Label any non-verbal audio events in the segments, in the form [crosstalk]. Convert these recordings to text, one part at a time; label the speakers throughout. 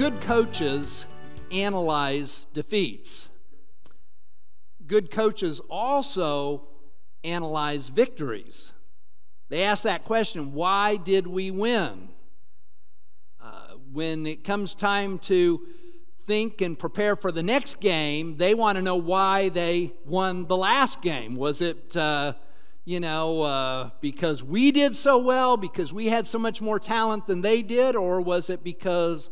Speaker 1: good coaches analyze defeats. Good coaches also analyze victories. They ask that question why did we win? Uh, when it comes time to think and prepare for the next game, they want to know why they won the last game. Was it, uh, you know, uh, because we did so well, because we had so much more talent than they did, or was it because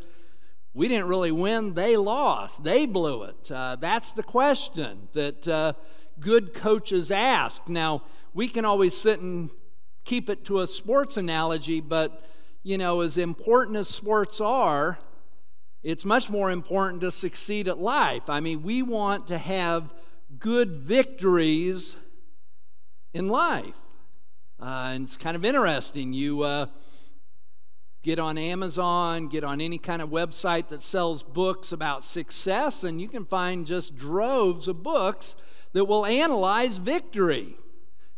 Speaker 1: we didn't really win, they lost, they blew it? Uh, that's the question that uh, good coaches ask. Now, we can always sit and keep it to a sports analogy, but, you know, as important as sports are, it's much more important to succeed at life. I mean, we want to have good victories in life. Uh, and it's kind of interesting. You uh, get on Amazon, get on any kind of website that sells books about success, and you can find just droves of books that will analyze victory.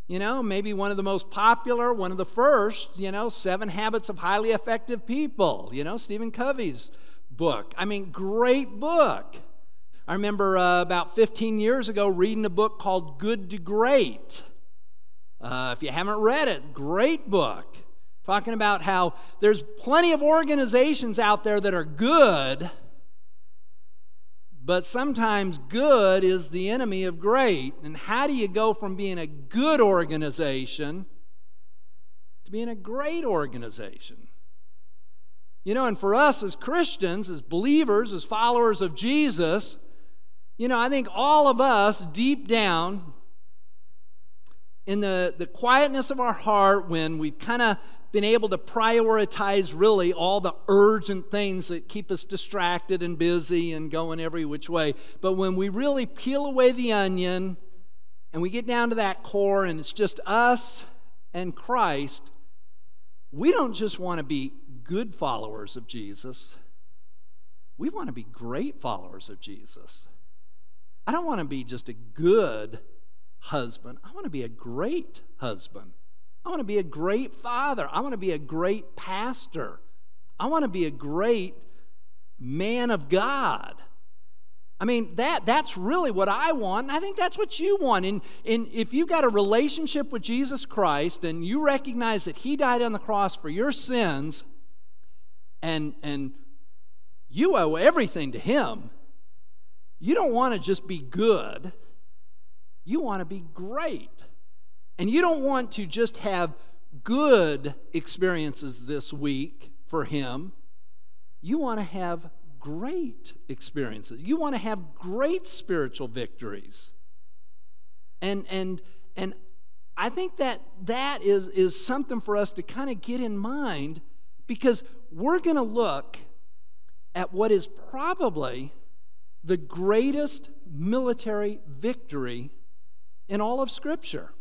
Speaker 1: You know, maybe one of the most popular, one of the first, you know, Seven Habits of Highly Effective People, you know, Stephen Covey's book. I mean, great book. I remember uh, about 15 years ago reading a book called Good to Great. Uh, if you haven't read it, great book. Talking about how there's plenty of organizations out there that are good, but sometimes good is the enemy of great. And how do you go from being a good organization to being a great organization? You know, and for us as Christians, as believers, as followers of Jesus, you know, I think all of us deep down, in the, the quietness of our heart, when we've kind of been able to prioritize really all the urgent things that keep us distracted and busy and going every which way. But when we really peel away the onion and we get down to that core and it's just us and Christ, we don't just want to be good followers of Jesus. We want to be great followers of Jesus. I don't want to be just a good husband. I want to be a great husband. I want to be a great father. I want to be a great pastor. I want to be a great man of God. I mean, that, that's really what I want, and I think that's what you want. And, and if you've got a relationship with Jesus Christ and you recognize that He died on the cross for your sins, and, and you owe everything to Him, you don't want to just be good, you want to be great. And you don't want to just have good experiences this week for Him, you want to have great experiences. You want to have great spiritual victories. And, and, and I think that that is, is something for us to kind of get in mind because we're going to look at what is probably the greatest military victory in all of Scripture.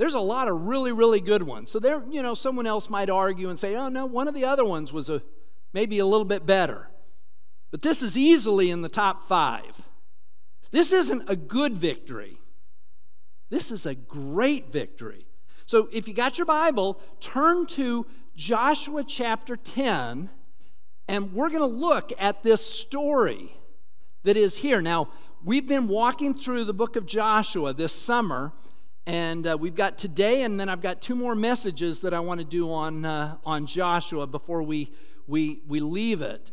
Speaker 1: There's a lot of really, really good ones. So there, you know, someone else might argue and say, oh no, one of the other ones was a maybe a little bit better. But this is easily in the top five. This isn't a good victory. This is a great victory. So if you got your Bible, turn to Joshua chapter 10, and we're going to look at this story that is here. Now, we've been walking through the book of Joshua this summer, and uh, we've got today, and then I've got two more messages that I want to do on, uh, on Joshua before we, we, we leave it.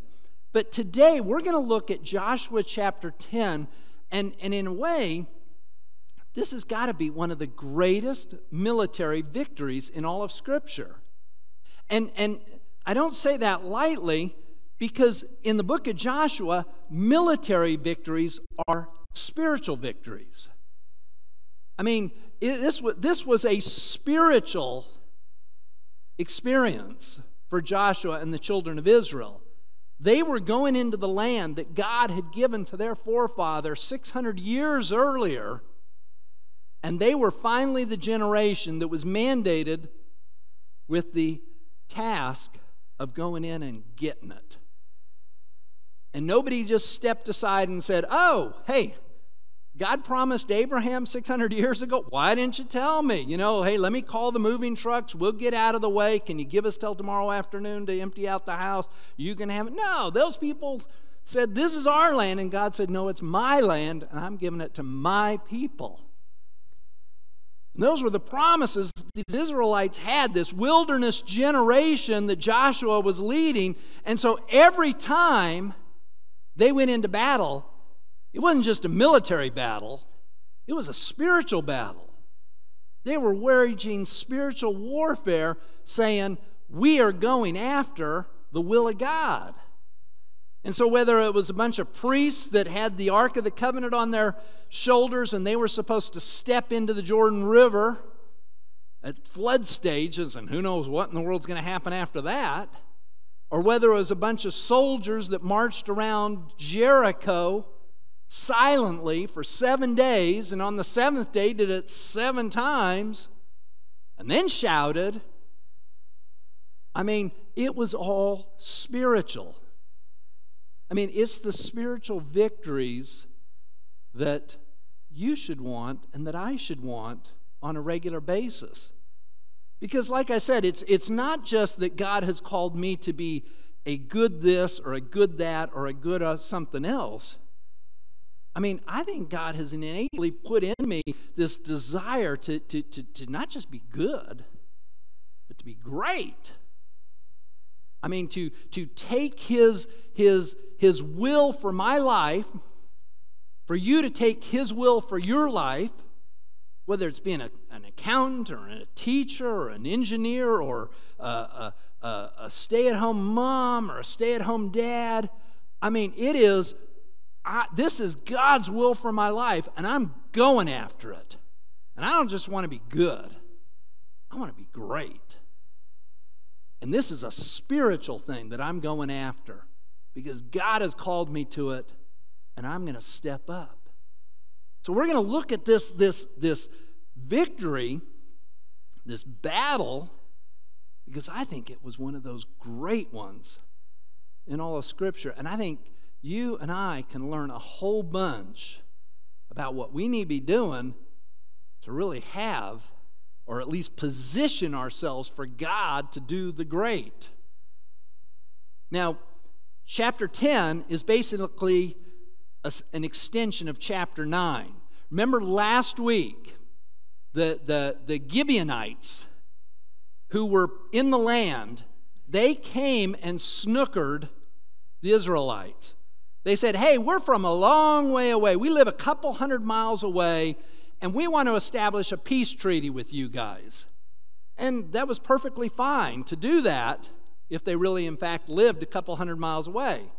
Speaker 1: But today, we're going to look at Joshua chapter 10, and, and in a way, this has got to be one of the greatest military victories in all of Scripture. And, and I don't say that lightly because in the book of Joshua, military victories are spiritual victories. I mean, this, was, this was a spiritual experience for Joshua and the children of Israel. They were going into the land that God had given to their forefather 600 years earlier, and they were finally the generation that was mandated with the task of going in and getting it. And nobody just stepped aside and said, Oh, hey, God promised Abraham 600 years ago. Why didn't you tell me? You know, hey, let me call the moving trucks. We'll get out of the way. Can you give us till tomorrow afternoon to empty out the house? You can have it. No, those people said, This is our land. And God said, No, it's my land, and I'm giving it to my people. And those were the promises these Israelites had, this wilderness generation that Joshua was leading. And so every time they went into battle, it wasn't just a military battle, it was a spiritual battle. They were waging spiritual warfare, saying, We are going after the will of God. And so, whether it was a bunch of priests that had the Ark of the Covenant on their shoulders and they were supposed to step into the Jordan River at flood stages, and who knows what in the world's going to happen after that, or whether it was a bunch of soldiers that marched around Jericho silently for seven days, and on the seventh day did it seven times, and then shouted. I mean, it was all spiritual. I mean, it's the spiritual victories that you should want and that I should want on a regular basis. Because, like I said, it's, it's not just that God has called me to be a good this or a good that or a good uh, something else. I mean, I think God has innately put in me this desire to, to, to, to not just be good, but to be great. I mean, to, to take his, his, his will for my life, for you to take his will for your life, whether it's being a, an accountant or a teacher or an engineer or a, a, a, stay at home mom or a stay at home dad. I mean, it is I, this is God's will for my life, and I'm going after it. And I don't just want to be good, I want to be great. And this is a spiritual thing that I'm going after because God has called me to it, and I'm going to step up. So we're going to look at this, this, this victory, this battle, because I think it was one of those great ones in all of Scripture. And I think you and I can learn a whole bunch about what we need to be doing to really have, or at least position ourselves for God to do the great. Now, chapter 10 is basically a, an extension of chapter 9. Remember last week, the, the, the Gibeonites who were in the land, they came and snookered the Israelites. They said, Hey, we're from a long way away. We live a couple hundred miles away, and we want to establish a peace treaty with you guys. And that was perfectly fine to do that if they really, in fact, lived a couple hundred miles away.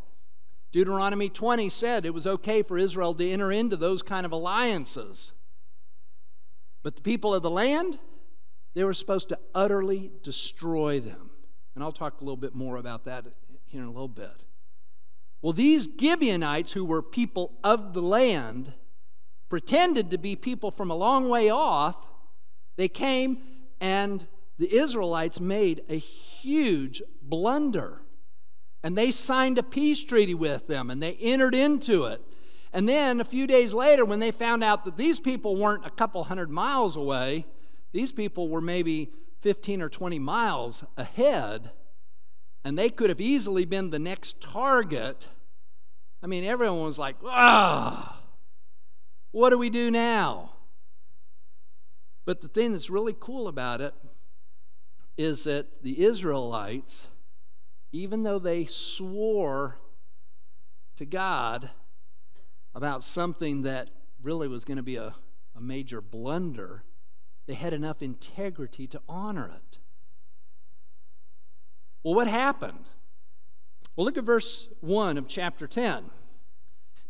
Speaker 1: Deuteronomy 20 said it was okay for Israel to enter into those kind of alliances. But the people of the land, they were supposed to utterly destroy them. And I'll talk a little bit more about that here in a little bit. Well, these Gibeonites, who were people of the land, pretended to be people from a long way off. They came and the Israelites made a huge blunder. And they signed a peace treaty with them and they entered into it. And then a few days later, when they found out that these people weren't a couple hundred miles away, these people were maybe 15 or 20 miles ahead, and they could have easily been the next target. I mean, everyone was like, ah, what do we do now? But the thing that's really cool about it is that the Israelites, even though they swore to God about something that really was going to be a, a major blunder, they had enough integrity to honor it. Well, what happened? Well, look at verse 1 of chapter 10.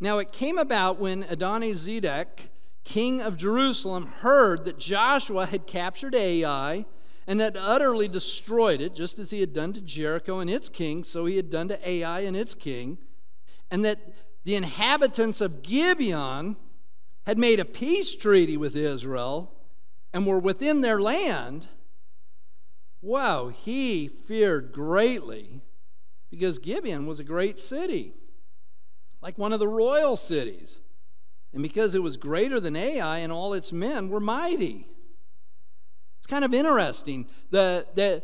Speaker 1: Now it came about when Adoni-Zedek, king of Jerusalem, heard that Joshua had captured Ai and had utterly destroyed it, just as he had done to Jericho and its king, so he had done to Ai and its king, and that the inhabitants of Gibeon had made a peace treaty with Israel and were within their land, wow, he feared greatly because Gibeon was a great city, like one of the royal cities. and because it was greater than Ai, and all its men were mighty. It's kind of interesting. The, the,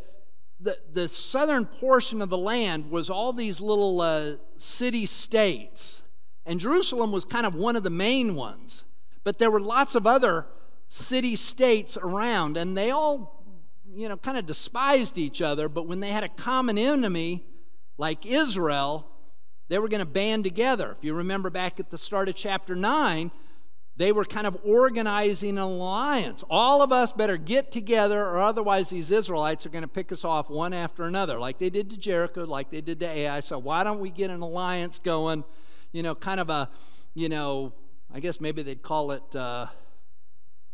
Speaker 1: the, the southern portion of the land was all these little uh, city states, and Jerusalem was kind of one of the main ones. But there were lots of other city states around, and they all, you know, kind of despised each other. But when they had a common enemy like Israel, they were going to band together. If you remember back at the start of chapter 9, they were kind of organizing an alliance. All of us better get together, or otherwise, these Israelites are going to pick us off one after another, like they did to Jericho, like they did to Ai. So, why don't we get an alliance going? You know, kind of a, you know, I guess maybe they'd call it uh,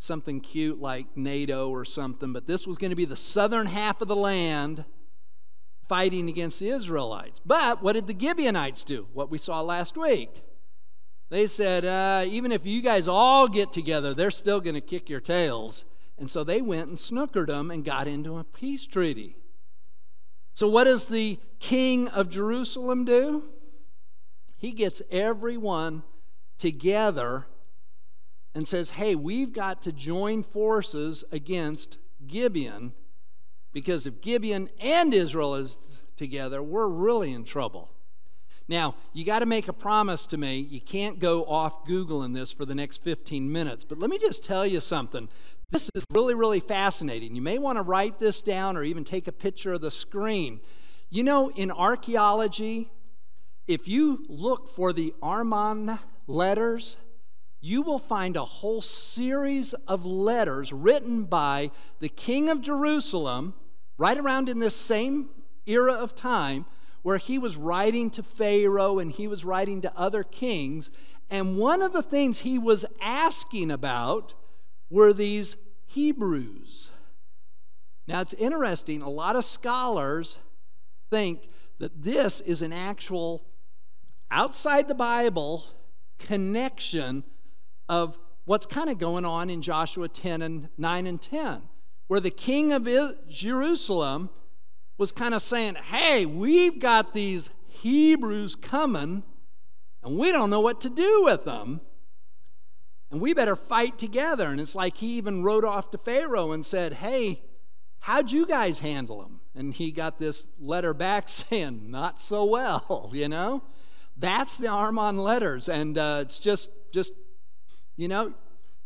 Speaker 1: something cute like NATO or something, but this was going to be the southern half of the land fighting against the Israelites. But what did the Gibeonites do? What we saw last week. They said, uh, even if you guys all get together, they're still going to kick your tails. And so they went and snookered them and got into a peace treaty. So, what does the king of Jerusalem do? He gets everyone together and says, hey, we've got to join forces against Gibeon because if Gibeon and Israel is together, we're really in trouble. Now, you got to make a promise to me. You can't go off Googling this for the next 15 minutes, but let me just tell you something. This is really, really fascinating. You may want to write this down or even take a picture of the screen. You know, in archaeology, if you look for the Amarna letters, you will find a whole series of letters written by the king of Jerusalem right around in this same era of time where he was writing to Pharaoh and he was writing to other kings. And one of the things he was asking about were these Hebrews. Now it's interesting, a lot of scholars think that this is an actual outside the Bible connection of what's kind of going on in Joshua 10 and 9 and 10 where the king of Jerusalem was kind of saying, Hey, we've got these Hebrews coming, and we don't know what to do with them. And we better fight together. And it's like he even wrote off to Pharaoh and said, Hey, how'd you guys handle them? And he got this letter back [laughs] saying, Not so well, [laughs] you know? That's the Amarna letters. And uh, it's just, just, you know,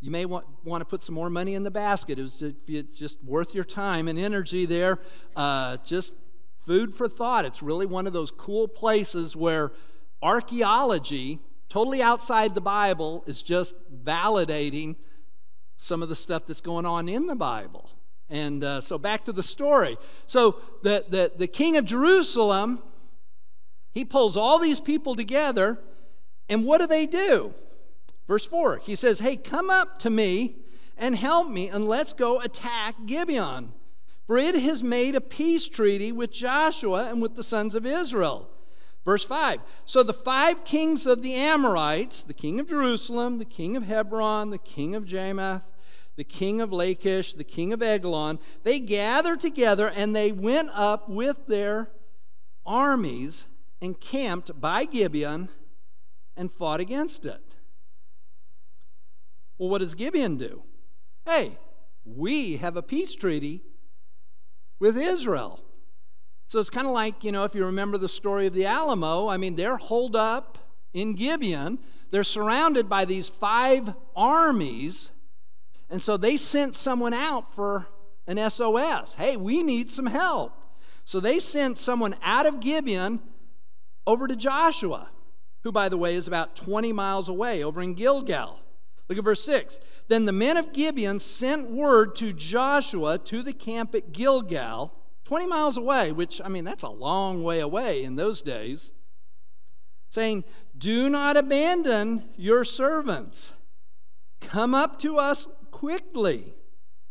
Speaker 1: you may want, want to put some more money in the basket. It was it's just worth your time and energy there. Uh, just food for thought. It's really one of those cool places where archaeology, totally outside the Bible, is just validating some of the stuff that's going on in the Bible. And uh, so back to the story. So the, the, the king of Jerusalem, he pulls all these people together, and what do they do? Verse 4, he says, Hey, come up to me and help me, and let's go attack Gibeon. For it has made a peace treaty with Joshua and with the sons of Israel. Verse 5 So the five kings of the Amorites, the king of Jerusalem, the king of Hebron, the king of Jarmuth, the king of Lachish, the king of Eglon, they gathered together and they went up with their armies and camped by Gibeon and fought against it. Well, what does Gibeon do? Hey, we have a peace treaty with Israel. So it's kind of like, you know, if you remember the story of the Alamo, I mean, they're holed up in Gibeon. They're surrounded by these five armies. And so they sent someone out for an SOS. Hey, we need some help. So they sent someone out of Gibeon over to Joshua, who, by the way, is about 20 miles away over in Gilgal. Look at verse 6. Then the men of Gibeon sent word to Joshua to the camp at Gilgal, 20 miles away, which, I mean, that's a long way away in those days, saying, Do not abandon your servants. Come up to us quickly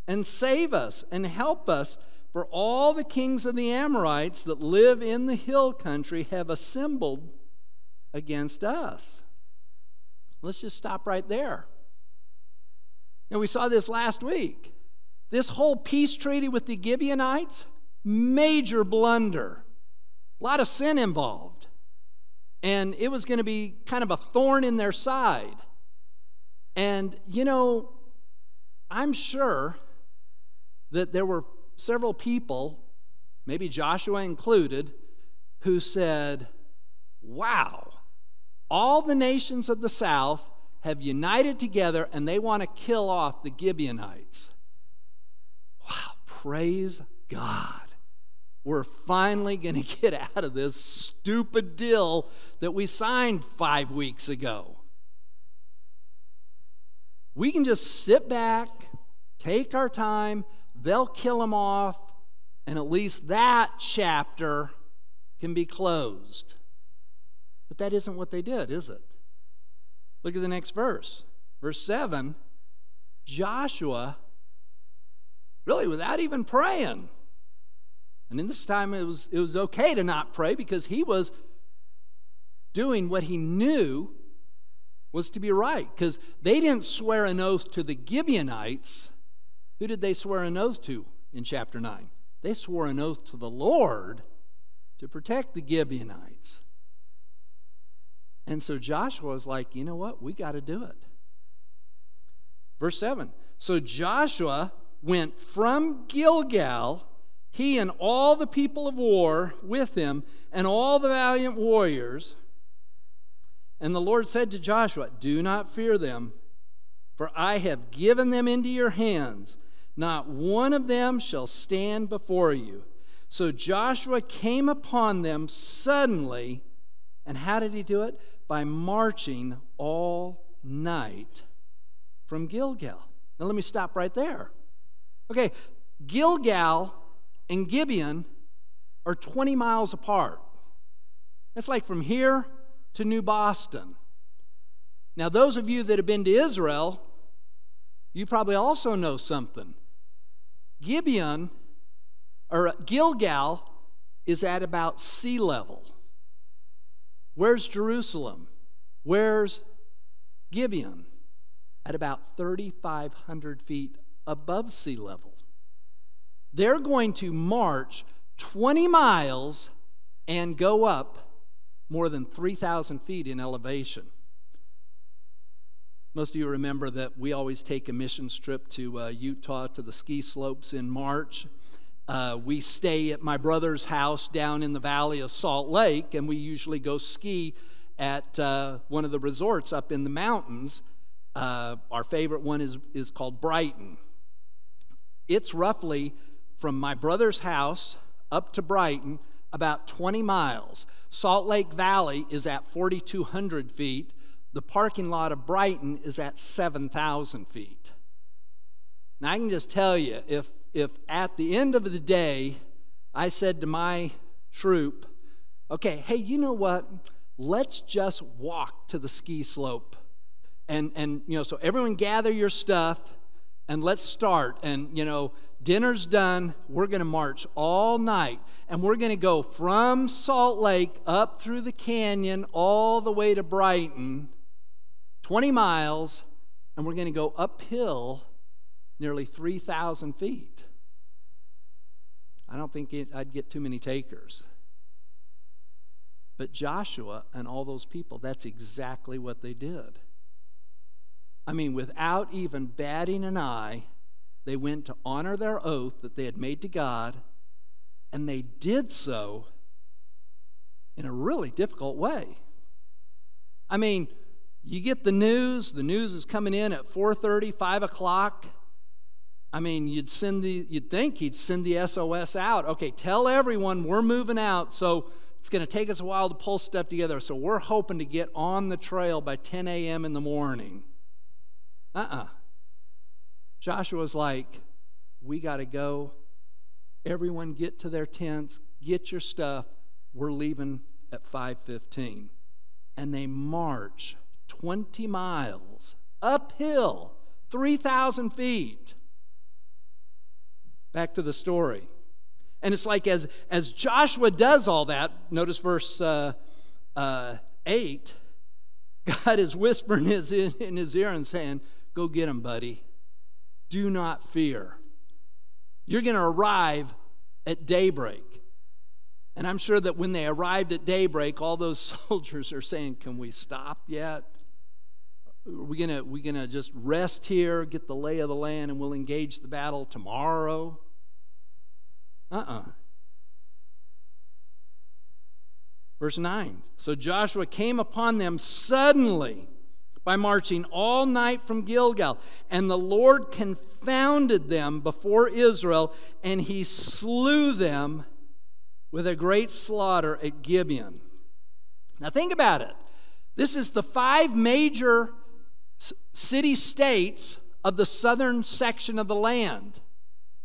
Speaker 1: and save us and help us, for all the kings of the Amorites that live in the hill country have assembled against us. Let's just stop right there. And we saw this last week. This whole peace treaty with the Gibeonites, major blunder. A lot of sin involved. And it was going to be kind of a thorn in their side. And, you know, I'm sure that there were several people, maybe Joshua included, who said, Wow, all the nations of the south have united together and they want to kill off the Gibeonites. Wow, praise God. We're finally going [laughs] to get out of this stupid deal that we signed five weeks ago. We can just sit back, take our time, they'll kill them off, and at least that chapter can be closed. But that isn't what they did, is it? Look at the next verse. Verse 7 Joshua, really without even praying, and in this time it was, it was okay to not pray because he was doing what he knew was to be right. Because they didn't swear an oath to the Gibeonites. Who did they swear an oath to in chapter 9? They swore an oath to the Lord to protect the Gibeonites. And so Joshua was like, you know what? We got to do it. Verse 7 So Joshua went from Gilgal, he and all the people of war with him, and all the valiant warriors. And the Lord said to Joshua, Do not fear them, for I have given them into your hands. Not one of them shall stand before you. So Joshua came upon them suddenly. And how did he do it? By marching all night from Gilgal. Now let me stop right there. Okay, Gilgal and Gibeon are 20 miles apart. It's like from here to New Boston. Now, those of you that have been to Israel, you probably also know something. Gibeon, or Gilgal, is at about sea level. Where's Jerusalem? Where's Gibeon? At about 3,500 feet above sea level. They're going to march 20 miles and go up more than 3,000 feet in elevation. Most of you remember that we always take a mission trip to uh, Utah to the ski slopes in March. Uh, we stay at my brother's house down in the valley of Salt Lake, and we usually go ski at uh, one of the resorts up in the mountains. Uh, our favorite one is, is called Brighton. It's roughly from my brother's house up to Brighton about 20 miles. Salt Lake Valley is at 4,200 feet. The parking lot of Brighton is at 7,000 feet. Now, I can just tell you if, if at the end of the day I said to my troop, okay, hey, you know what? Let's just walk to the ski slope. And, and you know, so everyone gather your stuff and let's start. And, you know, dinner's done. We're going to march all night. And we're going to go from Salt Lake up through the canyon all the way to Brighton, 20 miles, and we're going to go uphill nearly 3,000 feet. I don't think it, I'd get too many takers. But Joshua and all those people, that's exactly what they did. I mean, without even batting an eye, they went to honor their oath that they had made to God, and they did so in a really difficult way. I mean, you get the news, the news is coming in at 4:30, 5 o'clock. I mean, you'd send the you'd think he'd send the SOS out. Okay, tell everyone we're moving out, so it's going to take us a while to pull stuff together. So we're hoping to get on the trail by 10 a.m. in the morning. Uh-uh. Joshua's like, we got to go. Everyone get to their tents, get your stuff. We're leaving at 5:15. And they march 20 miles uphill, 3,000 feet. Back to the story. And it's like as, as Joshua does all that, notice verse uh, uh, 8, [laughs] God is whispering his, in his ear and saying, Go get him, buddy do not fear. You're going to arrive at daybreak. And I'm sure that when they arrived at daybreak, all those [laughs] soldiers are saying, Can we stop yet? Are we gonna we gonna just rest here, get the lay of the land, and we'll engage the battle tomorrow? Uh-uh. Verse 9. So Joshua came upon them suddenly by marching all night from Gilgal, and the Lord confounded them before Israel, and he slew them with a great slaughter at Gibeon. Now think about it. This is the five major city states of the southern section of the land.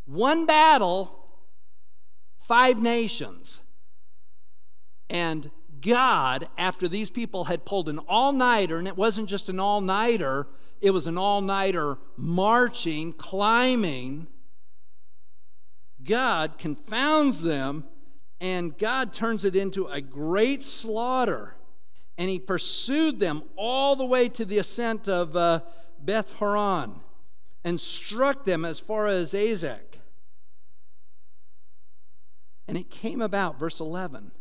Speaker 1: One battle, five nations. And God, after these people had pulled an all nighter, and it wasn't just an all nighter, it was an all nighter marching, climbing, God confounds them, and God turns it into a great slaughter and he pursued them all the way to the ascent of uh, Beth Horon and struck them as far as Azek. And it came about, verse 11,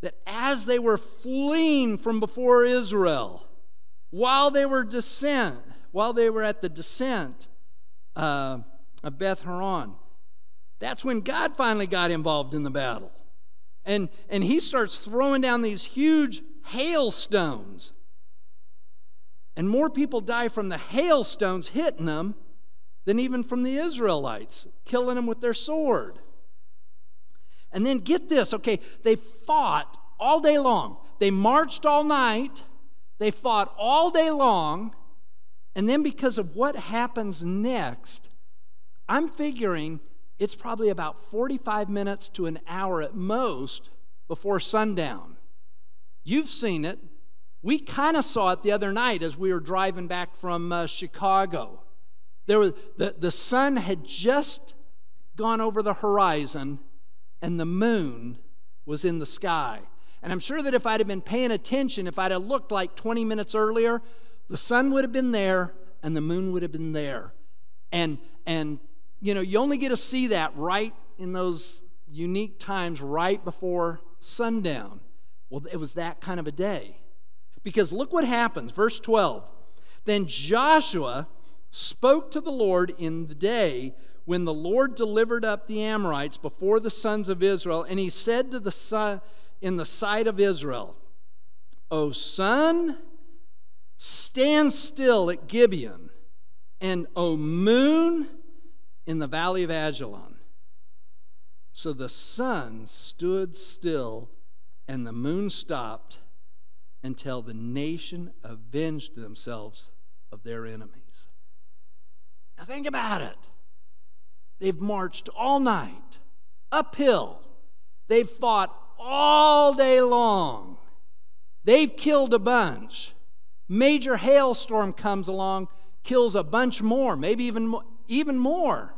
Speaker 1: that as they were fleeing from before Israel, while they were descent, while they were at the descent uh, of Beth Horon, that's when God finally got involved in the battle. And, and he starts throwing down these huge hailstones. And more people die from the hailstones hitting them than even from the Israelites, killing them with their sword. And then get this okay, they fought all day long. They marched all night, they fought all day long, and then because of what happens next, I'm figuring it's probably about 45 minutes to an hour at most before sundown. You've seen it. We kind of saw it the other night as we were driving back from uh, Chicago. There was, the, the sun had just gone over the horizon and the moon was in the sky. And I'm sure that if I'd have been paying attention, if I'd have looked like 20 minutes earlier, the sun would have been there and the moon would have been there. And, and you know, you only get to see that right in those unique times right before sundown. Well, it was that kind of a day. Because look what happens, verse 12. Then Joshua spoke to the Lord in the day when the Lord delivered up the Amorites before the sons of Israel, and he said to the sun in the sight of Israel, O sun, stand still at Gibeon, and O moon, in the valley of Aijalon. So the sun stood still and the moon stopped until the nation avenged themselves of their enemies. Now, think about it. They've marched all night, uphill. They've fought all day long. They've killed a bunch. Major hailstorm comes along, kills a bunch more, maybe even more, even more.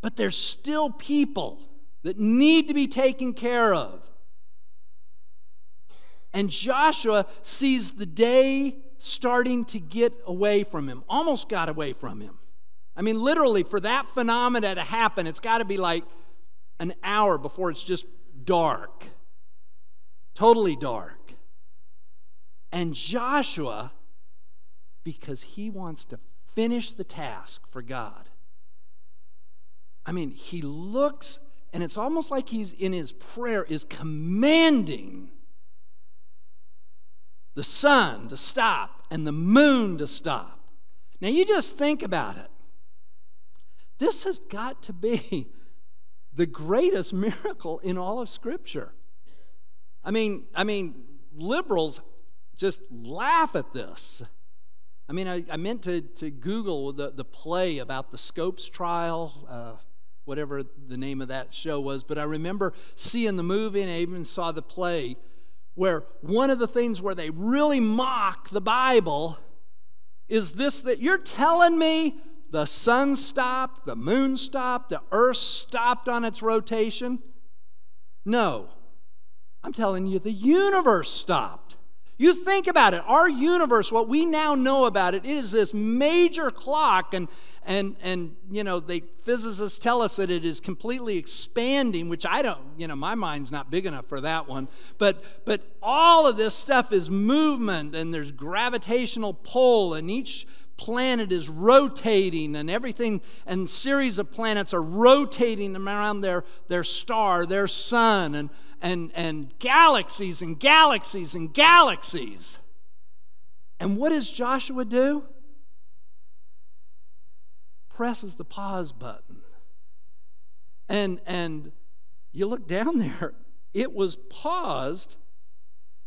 Speaker 1: But there's still people that need to be taken care of. And Joshua sees the day starting to get away from him, almost got away from him. I mean, literally, for that phenomena to happen, it's got to be like an hour before it's just dark, totally dark. And Joshua, because he wants to finish the task for God, I mean, he looks, and it's almost like he's in his prayer, is commanding the sun to stop and the moon to stop. Now, you just think about it. This has got to be [laughs] the greatest [laughs] miracle in all of Scripture. I mean, I mean, liberals just laugh at this. I mean, I, I meant to, to Google the, the play about the Scopes trial, uh, whatever the name of that show was, but I remember seeing the movie and I even saw the play where one of the things where they really mock the Bible is this that you're telling me the sun stopped, the moon stopped, the earth stopped on its rotation? No. I'm telling you, the universe stopped. You think about it. Our universe, what we now know about it, it is this major clock, and and and you know, the physicists tell us that it is completely expanding, which I don't, you know, my mind's not big enough for that one. But but all of this stuff is movement, and there's gravitational pull, and each planet is rotating and everything and series of planets are rotating around their, their star their sun and, and, and galaxies and galaxies and galaxies. And what does joshua do? Presses the pause button. And and you look down there. It was paused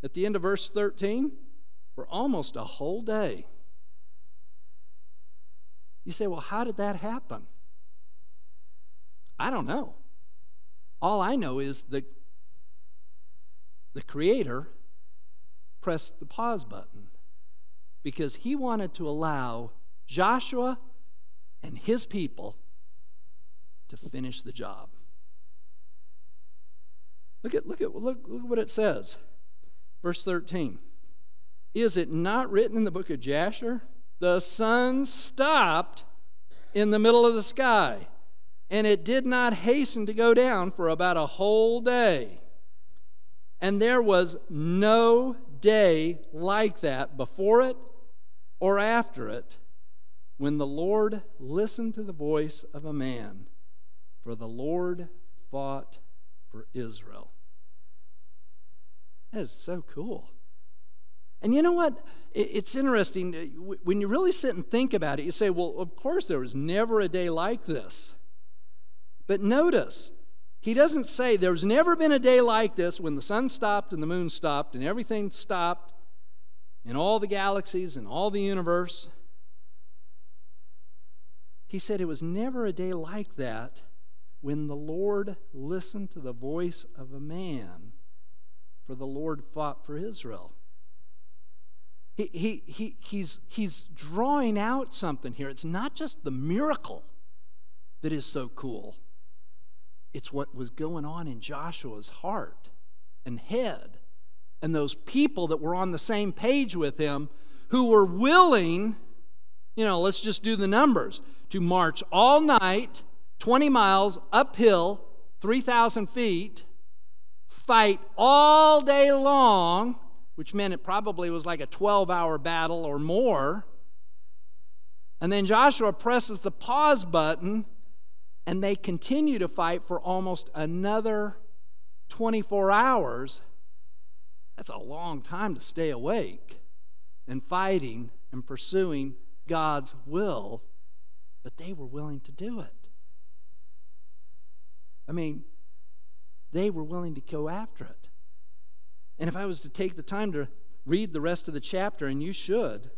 Speaker 1: at the end of verse 13 for almost a whole day. You say, well, how did that happen? I don't know. All I know is that the Creator pressed the pause button because he wanted to allow Joshua and his people to finish the job. Look at, look at, look, look at what it says. Verse 13. Is it not written in the book of Jasher? the sun stopped in the middle of the sky, and it did not hasten to go down for about a whole day. And there was no day like that before it or after it when the Lord listened to the voice of a man, for the Lord fought for Israel. That is so cool. And you know what? It's interesting. Uh, when you really sit and think about it, you say, well, of course, there was never a day like this. But notice, he doesn't say there's never been a day like this when the sun stopped and the moon stopped and everything stopped in all the galaxies and all the universe. He said it was never a day like that when the Lord listened to the voice of a man, for the Lord fought for Israel. He, he, he, he's, he's drawing out something here. It's not just the miracle that is so cool, it's what was going on in Joshua's heart and head, and those people that were on the same page with him who were willing, you know, let's just do the numbers, to march all night, 20 miles uphill, 3,000 feet, fight all day long which meant it probably was like a 12 hour battle or more. And then Joshua presses the pause button, and they continue to fight for almost another 24 hours. That's a long time to stay awake and fighting and pursuing God's will, but they were willing to do it. I mean, they were willing to go after it. And if I was to take the time to read the rest of the chapter, and you should,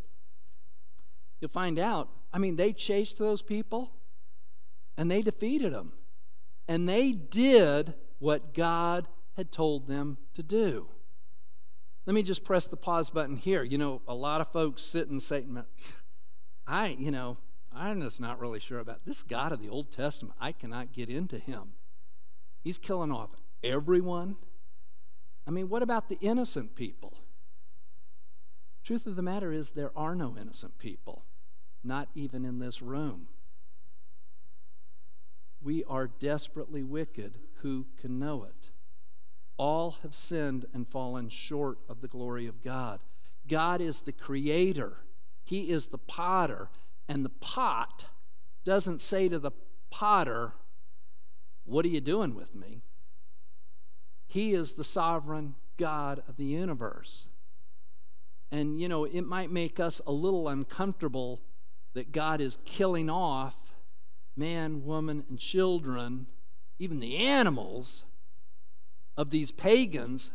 Speaker 1: you'll find out. I mean, they chased those people and they defeated them. And they did what God had told them to do. Let me just press the pause button here. You know, a lot of folks sit and say, I, you know, I'm just not really sure about this God of the Old Testament. I cannot get into him. He's killing off everyone I mean, what about the innocent people? Truth of the matter is, there are no innocent people, not even in this room. We are desperately wicked. Who can know it? All have sinned and fallen short of the glory of God. God is the creator, He is the potter, and the pot doesn't say to the potter, What are you doing with me? He is the sovereign God of the universe. And, you know, it might make us a little uncomfortable that God is killing off man, woman, and children, even the animals of these pagans.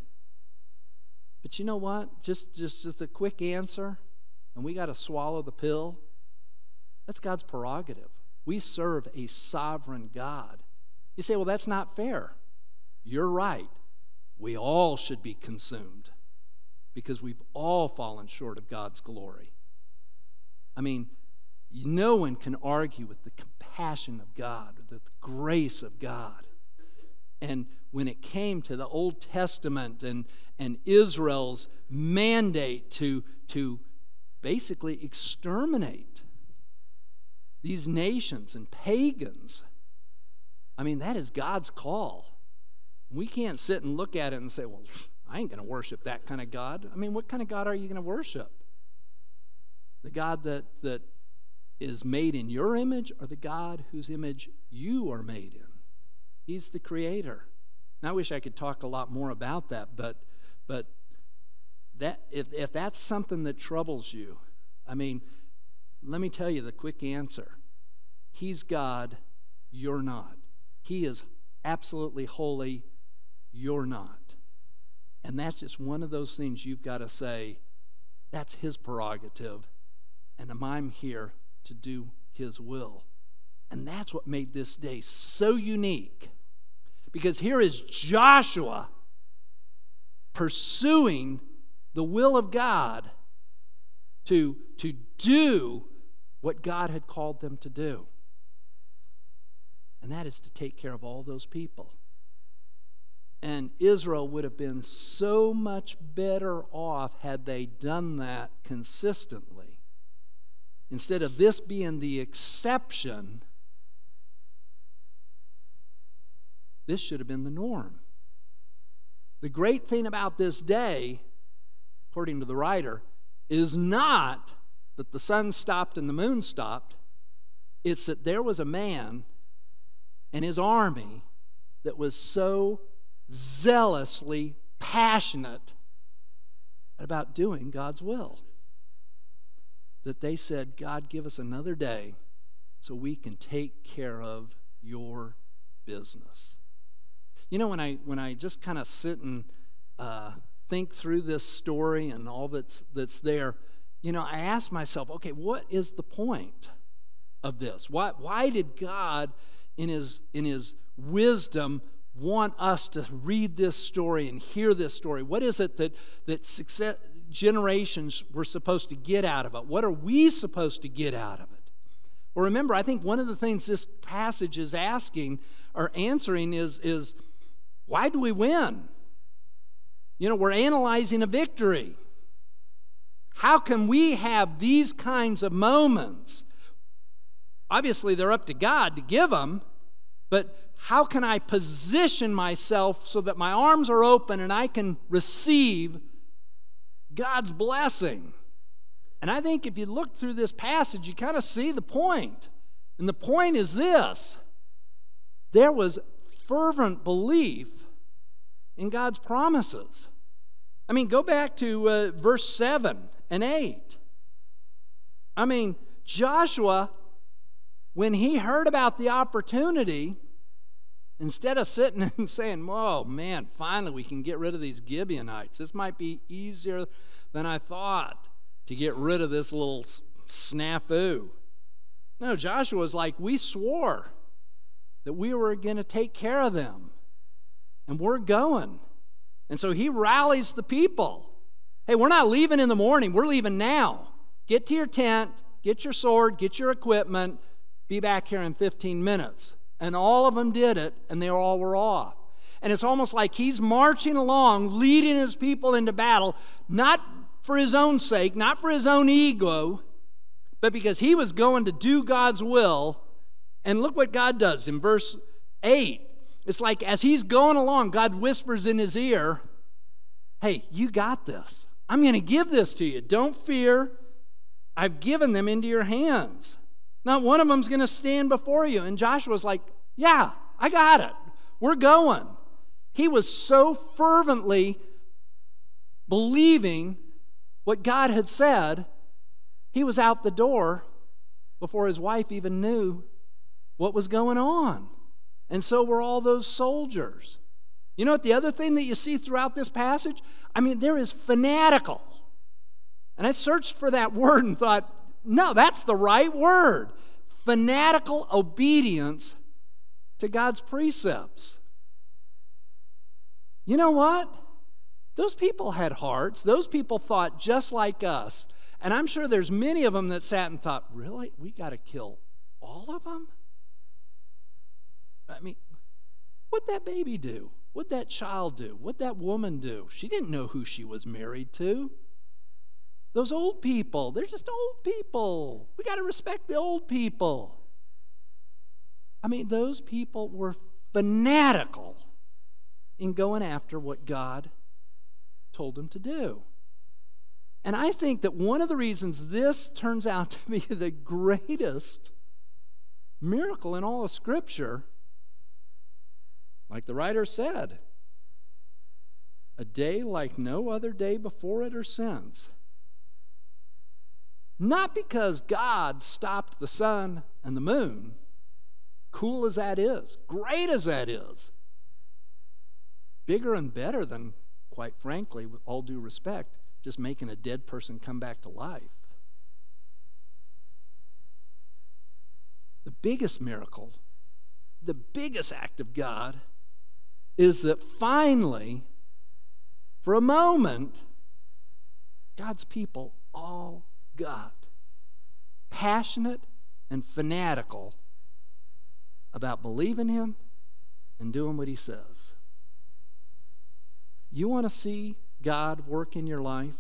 Speaker 1: But you know what? Just, just, just a quick answer, and we got to swallow the pill. That's God's prerogative. We serve a sovereign God. You say, well, that's not fair. You're right we all should be consumed because we've all fallen short of God's glory. I mean, no one can argue with the compassion of God, the grace of God. and when it came to the Old Testament and, and Israel's mandate to, to basically exterminate these nations and pagans, I mean, that is God's call. We can't sit and look at it and say, well, I ain't going to worship that kind of God. I mean, what kind of God are you going to worship? The God that, that is made in your image or the God whose image you are made in? He's the creator. And I wish I could talk a lot more about that, but, but that, if, if that's something that troubles you, I mean, let me tell you the quick answer He's God, you're not. He is absolutely holy, you're not. And that's just one of those things you've got to say, that's His prerogative, and I'm here to do His will. And that's what made this day so unique. Because here is Joshua pursuing the will of God to, to do what God had called them to do. And that is to take care of all those people. And Israel would have been so much better off had they done that consistently. Instead of this being the exception, this should have been the norm. The great thing about this day, according to the writer, is not that the sun stopped and the moon stopped, it's that there was a man and his army that was so zealously passionate about doing God's will that they said, God, give us another day so we can take care of your business. You know, when I, when I just kind of sit and uh, think through this story and all that's, that's there, you know, I ask myself, okay, what is the point of this? Why, why did God, in his, in his wisdom, want us to read this story and hear this story? What is it that, that success, generations were supposed to get out of it? What are we supposed to get out of it? Well, remember, I think one of the things this passage is asking or answering is, is why do we win? You know, we're analyzing a victory. How can we have these kinds of moments? Obviously, they're up to God to give them, but how can I position myself so that my arms are open and I can receive God's blessing? And I think if you look through this passage, you kind of see the point. And the point is this there was fervent belief in God's promises. I mean, go back to uh, verse 7 and 8. I mean, Joshua, when he heard about the opportunity, instead of sitting [laughs] and saying, Whoa, man, finally we can get rid of these Gibeonites, this might be easier than I thought to get rid of this little snafu. No, Joshua was like, We swore that we were going to take care of them, and we're going. And so he rallies the people. Hey, we're not leaving in the morning, we're leaving now. Get to your tent, get your sword, get your equipment, be back here in 15 minutes. And all of them did it, and they all were off. And it's almost like he's marching along, leading his people into battle, not for his own sake, not for his own ego, but because he was going to do God's will. And look what God does in verse 8. It's like as he's going along, God whispers in his ear, Hey, you got this. I'm going to give this to you. Don't fear. I've given them into your hands. Not one of them's going to stand before you. And Joshua's like, Yeah, I got it. We're going. He was so fervently believing what God had said, he was out the door before his wife even knew what was going on. And so were all those soldiers. You know what the other thing that you see throughout this passage? I mean, there is fanatical. And I searched for that [laughs] word and thought, no, that's the right word. Fanatical obedience to God's precepts. You know what? Those people had hearts. Those people thought just like us. And I'm sure there's many of them that sat and thought, really? We got to kill all of them? I mean, What'd that baby do? What'd that child do? What'd that woman do? She didn't know who she was married to. Those old people, they're just old people. We got to respect the old people. I mean, those people were fanatical in going after what God told them to do. And I think that one of the reasons this turns out to be the greatest miracle in all of Scripture, like the writer said, a day like no other day before it or since. Not because God stopped the sun and the moon, cool as that is, great as that is, bigger and better than, quite frankly, with all due respect, just making a dead person come back to life. The biggest miracle, the biggest act of God, is that finally, for a moment, God's people all got passionate and fanatical about believing Him and doing what He says. You want to see God work in your life?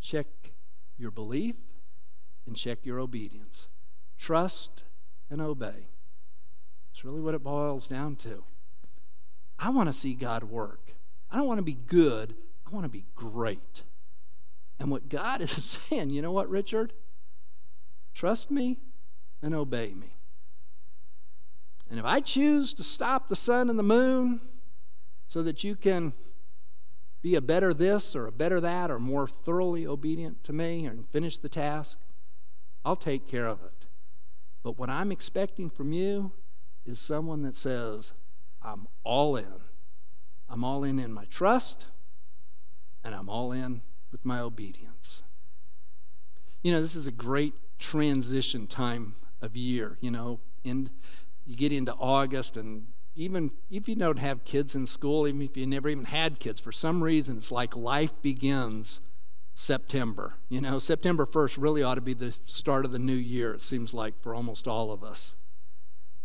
Speaker 1: Check your belief and check your obedience. Trust and obey. It's really what it boils down to. I want to see God work. I don't want to be good, I want to be great. And what God is [laughs] saying, you know what, Richard? Trust me and obey me. And if I choose to stop the sun and the moon so that you can be a better this or a better that or more thoroughly obedient to me and finish the task, I'll take care of it. But what I'm expecting from you is someone that says, I'm all in. I'm all in in my trust, and I'm all in with my obedience. You know, this is a great transition time of year, you know, and you get into August and even if you don't have kids in school, even if you never even had kids, for some reason it's like life begins September. You know, September 1st really ought to be the start of the new year, it seems like, for almost all of us.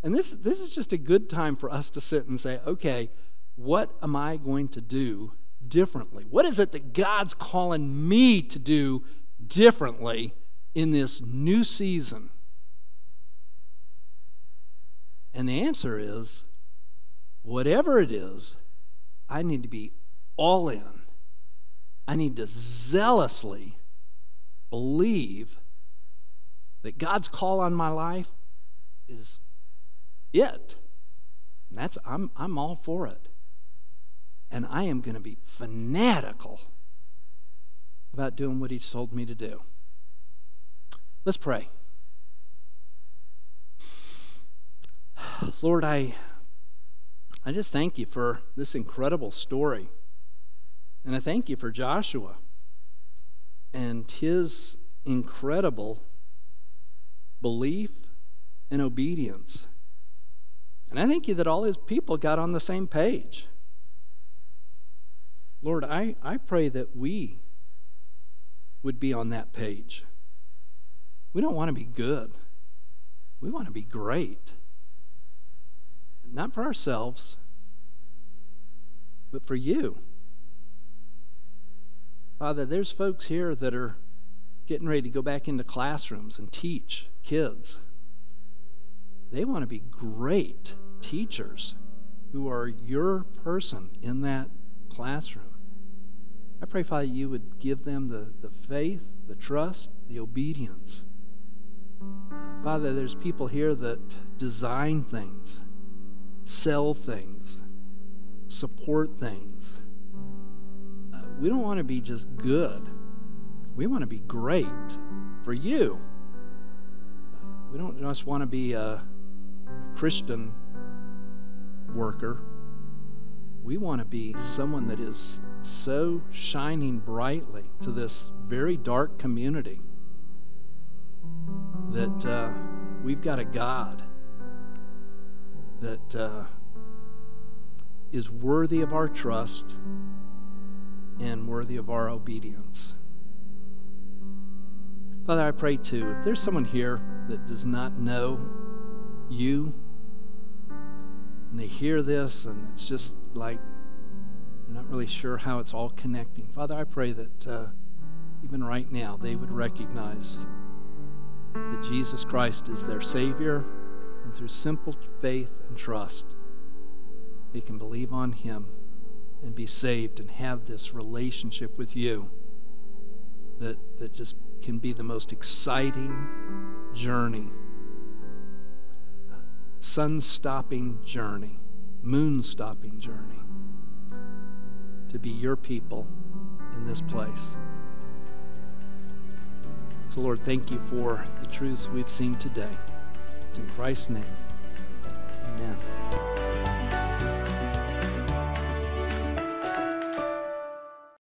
Speaker 1: And this, this is just a good time for us to sit and say, okay, what am I going to do differently? What is it that God's calling me to do differently in this new season? And the answer is whatever it is, I need to be all in. I need to zealously believe that God's call on my life is it. And that's I'm I'm all for it. And I am going to be fanatical about doing what he's told me to do. Let's pray. [sighs] Lord, I I just thank you for this incredible story. And I thank you for Joshua and his incredible belief and obedience. And I thank you that all his people got on the same page. Lord, I, I pray that we would be on that page. We don't want to be good, we want to be great. Not for ourselves, but for you. Father, there's folks here that are getting ready to go back into classrooms and teach kids. They want to be great teachers who are your person in that classroom. I pray, Father, you would give them the, the faith, the trust, the obedience. Father, there's people here that design things, sell things, support things. Uh, we don't want to be just good, we want to be great for you. We don't just want to be a Christian worker. We want to be someone that is so shining brightly to this very dark community that uh, we've got a God that uh, is worthy of our trust and worthy of our obedience. Father, I pray too, if there's someone here that does not know you, and they hear this, and it's just like they're not really sure how it's all connecting. Father, I pray that uh, even right now they would recognize that Jesus Christ is their Savior, and through simple faith and trust, they can believe on Him and be saved and have this relationship with you that, that just can be the most exciting journey, sun stopping journey, moon stopping journey to be your people in this place. So, Lord, thank you for the truths we've seen today. It's in Christ's name. Amen.